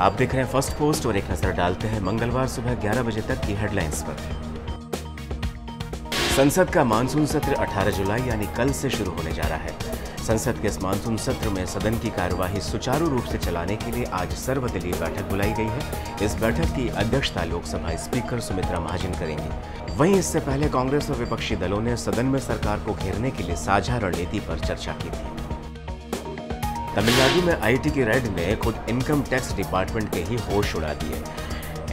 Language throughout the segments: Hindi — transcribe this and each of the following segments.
आप देख रहे हैं फ़र्स्ट पोस्ट और एक नज़र डालते हैं मंगलवार सुबह 11 बजे तक की हेडलाइंस पर। संसद का मानसून सत्र 18 जुलाई यानी कल से शुरू होने जा रहा है। संसद के इस मानसून सत्र में सदन की कार्यवाही सुचारू रूप से चलाने के लिए आज सर्वदलीय बैठक बुलाई गई है। इस बैठक की अध्यक्षता लोकसभा स्पीकर सुमित्रा महाजन करेंगी। वहीं इससे पहले कांग्रेस और विपक्षी दलों ने सदन में सरकार को घेरने के लिए साझा रणनीति पर चर्चा की थी। तमिलनाडु में आईटी की रेड ने खुद इनकम टैक्स डिपार्टमेंट के ही होश उड़ा दिए।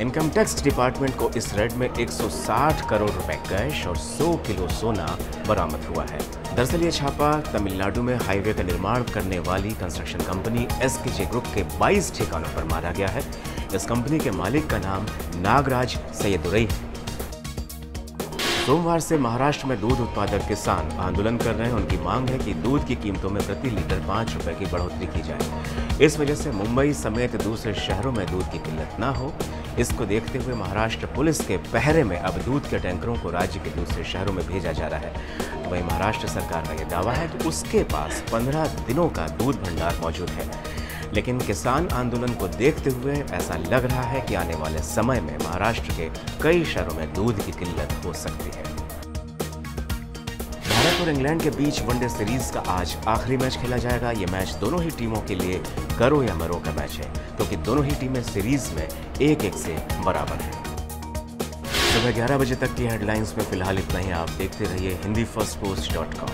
इनकम टैक्स डिपार्टमेंट को इस रेड में 160 करोड़ रुपए कैश और 100 किलो सोना बरामद हुआ है। दरअसल ये छापा तमिलनाडु में हाईवे का निर्माण करने वाली कंस्ट्रक्शन कंपनी एस ग्रुप के 22 ठिकानों पर मारा गया है। इस कंपनी के मालिक का नाम नागराज सैयदुरई है सोमवार से महाराष्ट्र में दूध उत्पादक किसान आंदोलन कर रहे हैं। उनकी मांग है कि दूध की कीमतों में प्रति लीटर पाँच रुपए की बढ़ोतरी की जाए। इस वजह से मुंबई समेत दूसरे शहरों में दूध की किल्लत ना हो। इसको देखते हुए महाराष्ट्र पुलिस के पहरे में अब दूध के टैंकरों को राज्य के दूसरे शहरों में भेजा जा रहा है। वहीं महाराष्ट्र सरकार का यह दावा है कि उसके पास पंद्रह दिनों का दूध भंडार मौजूद है। लेकिन किसान आंदोलन को देखते हुए ऐसा लग रहा है कि आने वाले समय में महाराष्ट्र के कई शहरों में दूध की किल्लत हो सकती है। भारत और इंग्लैंड के बीच वनडे सीरीज़ का आज आखिरी मैच खेला जाएगा। ये मैच दोनों ही टीमों के लिए करो या मरो का मैच है, क्योंकि तो दोनों ही टीमें सीरीज़ में एक एक से बराबर है। सुबह ग्यारह बजे तक की हेडलाइंस में फ़िलहाल इतना ही। आप देखते रहिए Hindi first post dot com.